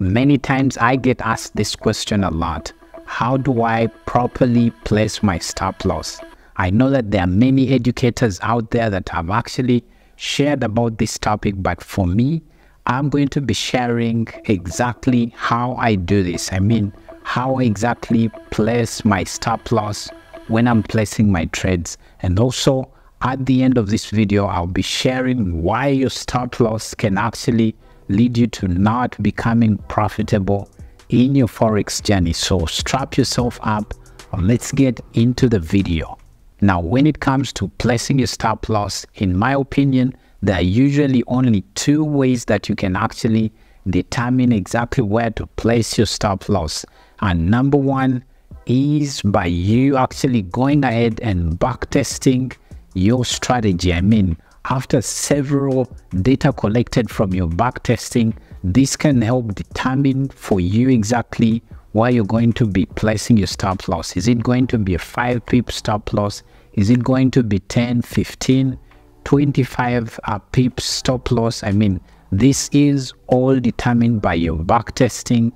Many times I get asked this question a lot. How do I properly place my stop loss? I know that there are many educators out there that have actually shared about this topic, but for me, I'm going to be sharing exactly how I do this. I mean, how exactly place my stop loss when I'm placing my trades. And also, at the end of this video, I'll be sharing why your stop loss can actually lead you to not becoming profitable in your forex journey. So strap yourself up. Let's get into the video. Now when it comes to placing your stop loss in my opinion there are usually only two ways that you can actually determine exactly where to place your stop loss. And number one is by you actually going ahead and back testing your strategy. I mean after several data collected from your back testing, this can help determine for you exactly where you're going to be placing your stop loss. Is it going to be a 5 pip stop loss? Is it going to be 10, 15, 25 uh, pip stop loss? I mean, this is all determined by your back testing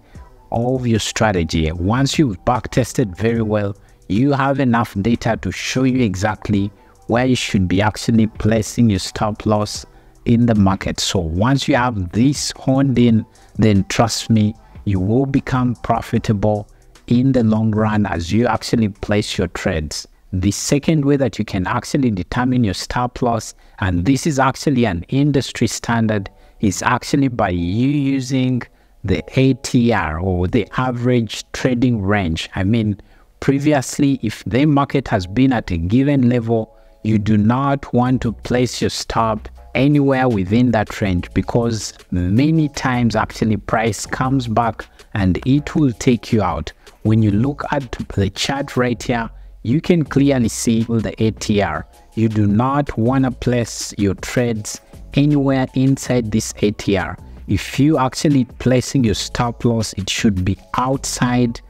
of your strategy. Once you've back tested very well, you have enough data to show you exactly where you should be actually placing your stop loss in the market. So once you have this honed in, then trust me, you will become profitable in the long run as you actually place your trades. The second way that you can actually determine your stop loss, and this is actually an industry standard, is actually by you using the ATR or the average trading range. I mean, previously, if the market has been at a given level, you do not want to place your stop anywhere within that range because many times actually price comes back and it will take you out. When you look at the chart right here, you can clearly see the ATR. You do not want to place your trades anywhere inside this ATR. If you actually placing your stop loss, it should be outside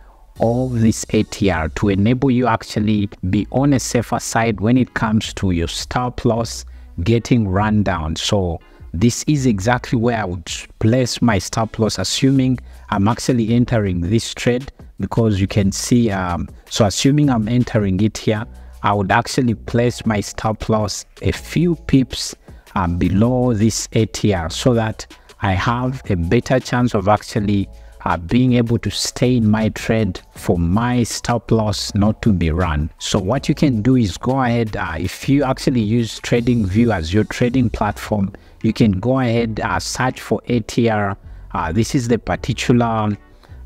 of this ATR to enable you actually be on a safer side when it comes to your stop loss getting run down. So this is exactly where I would place my stop loss, assuming I'm actually entering this trade because you can see, um, so assuming I'm entering it here, I would actually place my stop loss a few pips um, below this ATR so that I have a better chance of actually uh, being able to stay in my trade for my stop loss not to be run. So what you can do is go ahead, uh, if you actually use TradingView as your trading platform, you can go ahead, uh, search for ATR. Uh, this is the particular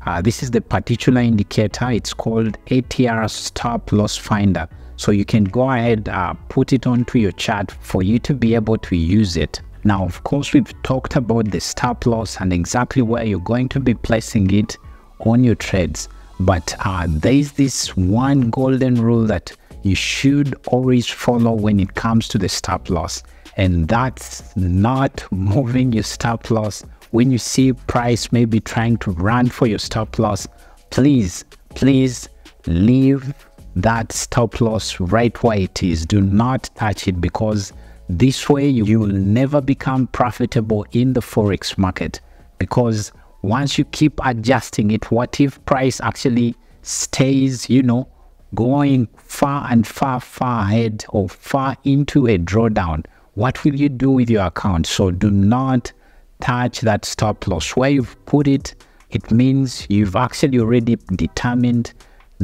uh, this is the particular indicator. It's called ATR Stop Loss Finder. So you can go ahead, uh, put it onto your chart for you to be able to use it. Now, of course, we've talked about the stop loss and exactly where you're going to be placing it on your trades. But uh, there's this one golden rule that you should always follow when it comes to the stop loss. And that's not moving your stop loss. When you see price maybe trying to run for your stop loss, please, please leave that stop loss right where it is. Do not touch it because this way, you will never become profitable in the forex market because once you keep adjusting it, what if price actually stays, you know, going far and far, far ahead or far into a drawdown? What will you do with your account? So do not touch that stop loss. Where you've put it, it means you've actually already determined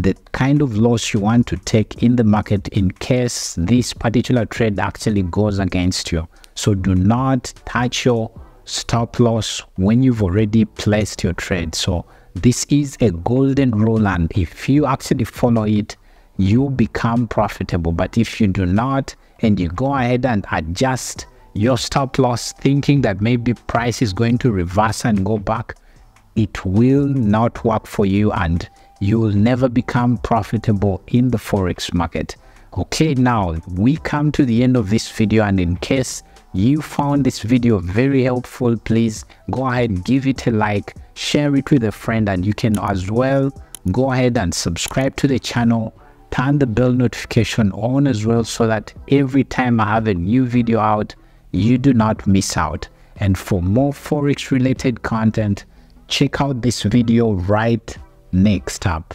the kind of loss you want to take in the market in case this particular trade actually goes against you. So do not touch your stop loss when you've already placed your trade. So this is a golden rule and if you actually follow it, you become profitable. But if you do not and you go ahead and adjust your stop loss thinking that maybe price is going to reverse and go back, it will not work for you and you will never become profitable in the forex market. Okay now we come to the end of this video and in case you found this video very helpful please go ahead give it a like share it with a friend and you can as well go ahead and subscribe to the channel. Turn the bell notification on as well so that every time i have a new video out you do not miss out. And for more forex related content check out this video right next up.